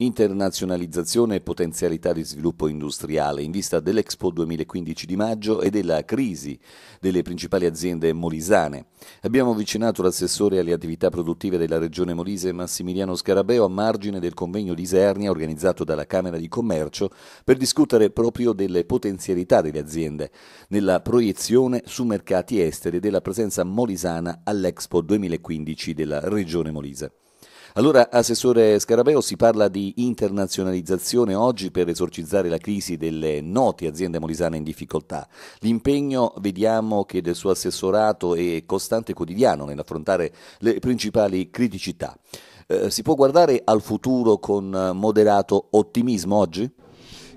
Internazionalizzazione e potenzialità di sviluppo industriale in vista dell'Expo 2015 di maggio e della crisi delle principali aziende molisane. Abbiamo avvicinato l'assessore alle attività produttive della regione Molise Massimiliano Scarabeo a margine del convegno di Isernia organizzato dalla Camera di Commercio per discutere proprio delle potenzialità delle aziende nella proiezione su mercati esteri della presenza molisana all'Expo 2015 della regione Molise. Allora, Assessore Scarabeo, si parla di internazionalizzazione oggi per esorcizzare la crisi delle note aziende molisane in difficoltà. L'impegno, vediamo che del suo assessorato è costante e quotidiano nell'affrontare le principali criticità. Eh, si può guardare al futuro con moderato ottimismo oggi?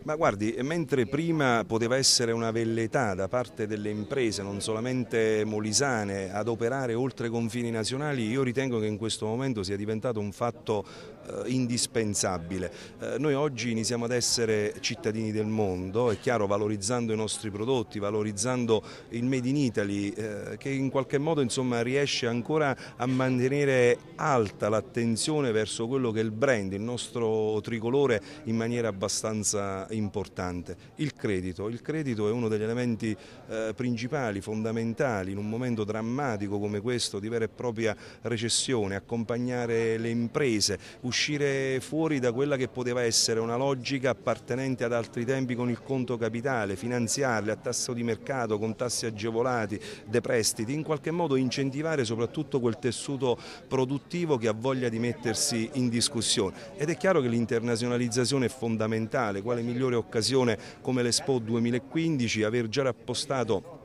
Ma guardi, mentre prima poteva essere una velleità da parte delle imprese, non solamente molisane, ad operare oltre i confini nazionali, io ritengo che in questo momento sia diventato un fatto eh, indispensabile. Eh, noi oggi iniziamo ad essere cittadini del mondo, è chiaro, valorizzando i nostri prodotti, valorizzando il Made in Italy, eh, che in qualche modo insomma, riesce ancora a mantenere alta l'attenzione verso quello che è il brand, il nostro tricolore in maniera abbastanza importante. Il credito, il credito è uno degli elementi eh, principali, fondamentali in un momento drammatico come questo di vera e propria recessione, accompagnare le imprese, uscire fuori da quella che poteva essere una logica appartenente ad altri tempi con il conto capitale, finanziarle a tasso di mercato, con tassi agevolati, dei prestiti, in qualche modo incentivare soprattutto quel tessuto produttivo che ha voglia di mettersi in discussione. Ed è chiaro che l'internazionalizzazione è fondamentale, quale migliore migliore occasione come l'Expo 2015, aver già rappostato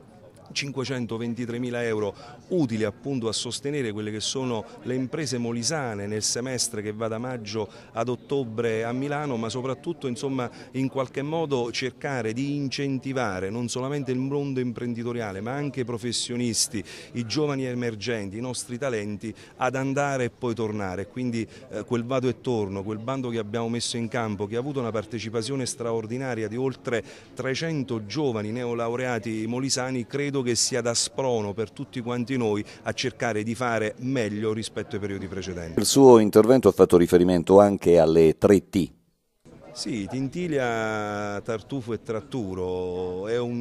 523 mila euro utili appunto a sostenere quelle che sono le imprese molisane nel semestre che va da maggio ad ottobre a Milano ma soprattutto insomma in qualche modo cercare di incentivare non solamente il mondo imprenditoriale ma anche i professionisti, i giovani emergenti, i nostri talenti ad andare e poi tornare. Quindi eh, quel vado e torno, quel bando che abbiamo messo in campo che ha avuto una partecipazione straordinaria di oltre 300 giovani neolaureati molisani credo che che sia da sprono per tutti quanti noi a cercare di fare meglio rispetto ai periodi precedenti. Il suo intervento ha fatto riferimento anche alle 3T, sì, Tintilia, Tartufo e Tratturo è un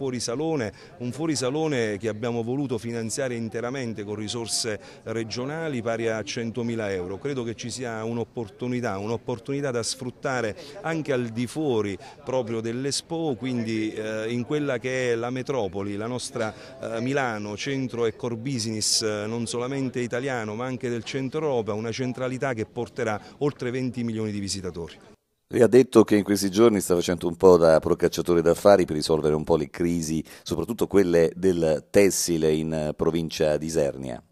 fuorisalone, un fuorisalone che abbiamo voluto finanziare interamente con risorse regionali pari a 100.000 euro. Credo che ci sia un'opportunità, un'opportunità da sfruttare anche al di fuori proprio dell'Expo, quindi eh, in quella che è la metropoli, la nostra eh, Milano, centro e core business eh, non solamente italiano ma anche del centro Europa, una centralità che porterà oltre 20 milioni di visitatori. Lei ha detto che in questi giorni sta facendo un po' da procacciatore d'affari per risolvere un po' le crisi, soprattutto quelle del tessile in provincia di Isernia.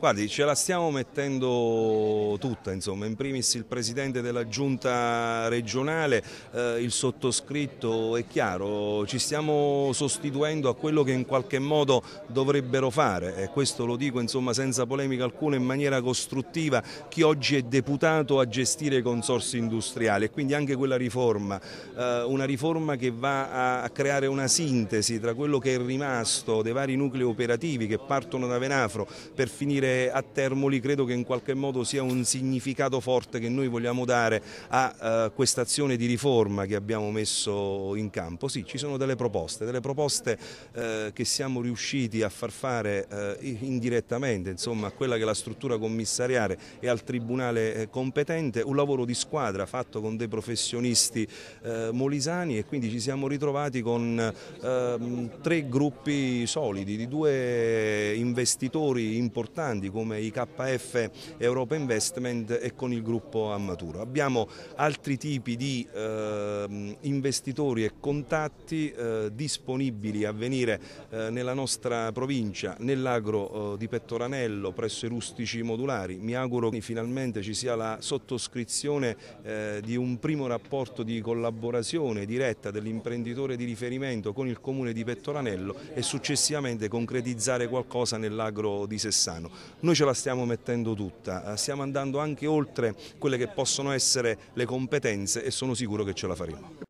Guardi, ce la stiamo mettendo tutta, insomma, in primis il Presidente della Giunta regionale, eh, il sottoscritto, è chiaro, ci stiamo sostituendo a quello che in qualche modo dovrebbero fare. E questo lo dico insomma, senza polemica alcuna in maniera costruttiva, chi oggi è deputato a gestire i consorsi industriali e quindi anche quella riforma, eh, una riforma che va a creare una sintesi tra quello che è rimasto dei vari nuclei operativi che partono da Venafro per finire a Termoli credo che in qualche modo sia un significato forte che noi vogliamo dare a uh, questa azione di riforma che abbiamo messo in campo. Sì, ci sono delle proposte, delle proposte uh, che siamo riusciti a far fare uh, indirettamente insomma, a quella che è la struttura commissariale e al tribunale competente, un lavoro di squadra fatto con dei professionisti molisani e quindi ci siamo ritrovati con ehm, tre gruppi solidi di due investitori importanti grandi come i KF Europa Investment e con il gruppo Ammaturo. Abbiamo altri tipi di eh, investitori e contatti eh, disponibili a venire eh, nella nostra provincia, nell'agro eh, di Pettoranello presso i rustici modulari. Mi auguro che finalmente ci sia la sottoscrizione eh, di un primo rapporto di collaborazione diretta dell'imprenditore di riferimento con il comune di Pettoranello e successivamente concretizzare qualcosa nell'agro di Sessano. Noi ce la stiamo mettendo tutta, eh, stiamo andando anche oltre quelle che possono essere le competenze e sono sicuro che ce la faremo.